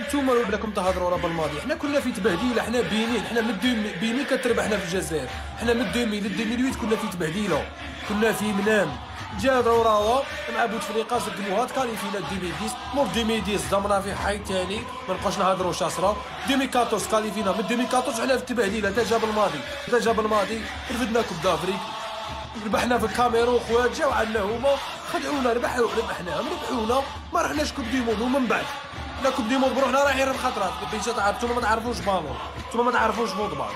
نتوما ولاكم تهضروا راه بالماضي. حنا كنا في تبهديلة حنا بينين حنا من دومي بيني كتربحنا في الجزائر. حنا من 2000 ل 2008 كنا في تبهديلة. كنا في منام. جا دوراوا مع بوتفليقه زقموها تكاليفينا 2010 مور 2010 زدمنا في حي ثاني ما نبقاوش نهضروا شاسرة. 2014 كاليفينا من 2014 حنا في التبهديله تا جاب الماضي تا جاب الماضي رفدنا كوب دافريك. ربحنا في الكاميرون خوات جاو عندنا هما. خدعونا ربحوا ربحناهم ربحونا. ما رحناش كوب دي موند ومن بعد لا كوب دي موند بروحنا رايحين بخطرات بيجا تعرف نتوما ما تعرفوش بالون نتوما ما تعرفوش فوتبال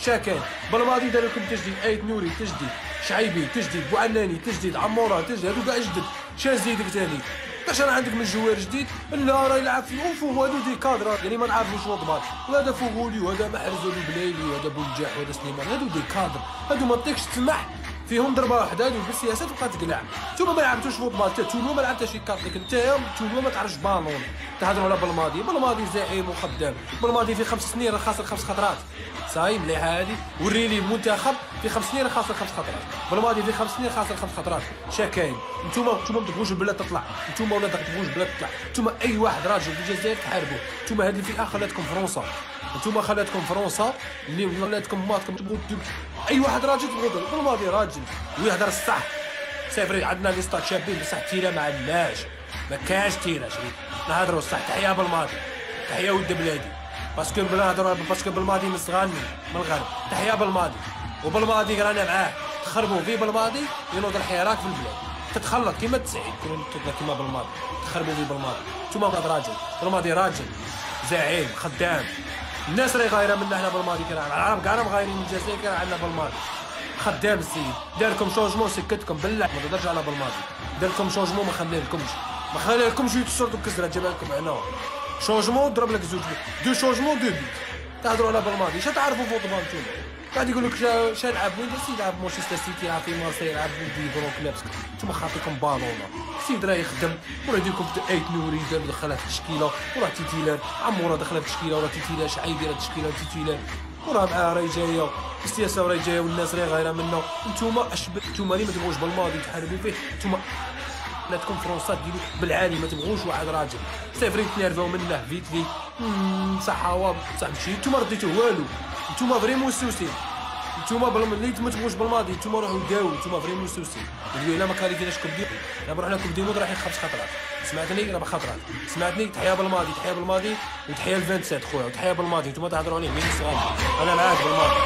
شاكان بالماضي دار لكم تجديد. أيت نوري تجديد. شعيبي تجديد. بوعناني تجديد. عمورة تجديد. هادو كاع جدد. شاز زيدك ثاني باش أنا عندك من جوار جديد لا راه يلعب في اوفو هادو دي كادر يعني ما نعرفوش فوتبال وهذا فوغولي وهذا محرز البلايلي وهذا بونجاح وهذا سليمان. هادو دي كادر. هادو ما تطيقش تسمح. فيهم ضربة واحدة هادو بالسياسة تبقى تقلع نتوما ما لعبتوش football حتى tournoi ما لعبتش كارت لك انت تونو ما تعرفش بالون. تهضروا على بالماضي بالماضي زعيم وخدام. بالماضي في خمس سنين راه خاسر خمس خطرات. صاي مليحه هادي وريني منتخب في خمس سنين خاسر خمس خطرات. بالماضي في خمس سنين خاسر خمس خطرات. شاكاين نتوما نتوما ما تبغوش البلاد تطلع. نتوما ولا تبغوش البلاد تطلع. نتوما أي واحد راجل في الجزائر تحاربوا نتوما هاد الفئه خلاتكم فرنسا. نتوما خلاتكم فرنسا اللي خلاتكم ماتكم تبغوا أي واحد راجل تبغوا بالماضي راجل. ويهضر الصح. سيفري عندنا لي ستات شابين بصح تيرا ما عندناش ما كاش تيرا شريك نهضروا الصح. تحيا بالماضي. تحيا ولد بلادي. باسكو بنهضروا باسكو بالماضي من صغارني من الغرب تحيا بالماضي. وبالماضي رانا معاه. تخربوا فيه بالماضي ينوض الحراك في البلاد. تتخلط كيما تسعيد. كيما بالماضي. تخربوا فيه بالماضي. نتوما راجل. بالماضي راجل. زعيم خدام. الناس راهي غايره منا حنا بالماضي كرا العرب كاع غايرين من الجزائر عندنا بالماضي خدام السيد. دار لكم شونجمون سكتكم بالله. ما تقدرش على بالماضي دار لكم شونجمون ما خليلكمش. ما خليلكمش يتصروا كسره جابها لكم هنا شونجمون ضرب لك زوج دو شونجمون دو بيت. تهضروا على بالماضي شنو تعرفوا فوتبال نتوما قاعد يقول لك شا يلعب وين بس يلعب مانشستر سيتي يلعب في مارسي يلعب في ديفرون كلابس نتوما خاطيكم بالون السيد راه يخدم وراه يدير لكم ايت نوري دخلها في التشكيلة وراه تيتيلر عمو راه دخلها في التشكيلة وراه تيتيلر شعيبي راه التشكيلة تيتيلر. وراه معاه راهي جاية السياسة راهي جاية والناس راهي غايرة منه نتوما اشبه نتوما اللي ما تبغوش بالماضي تحاربوا فيه. نتوما بلاتكم فرنسا ديروا بالعالي ما تبغوش واحد راجل. صفرين تنرفاو منه فيت فيت صح هو صح مشي نتوما رديتوه والو. نتوما فريمون سوسي. نتوما بلا اللي تبغوش بالماضي نتوما روحوا داو نتوما فريمون سوسي تقولوا الا ما كاليفيناش كوب دي دابا رحنا كوب دي مود رايحين خمس خطرات سمعتني راه خطرات سمعتني تحيا بالماضي تحيا بالماضي وتحيا ل 27 خويا وتحيا بالماضي نتوما تهضروا عليه مين صغار أنا معاك بالماضي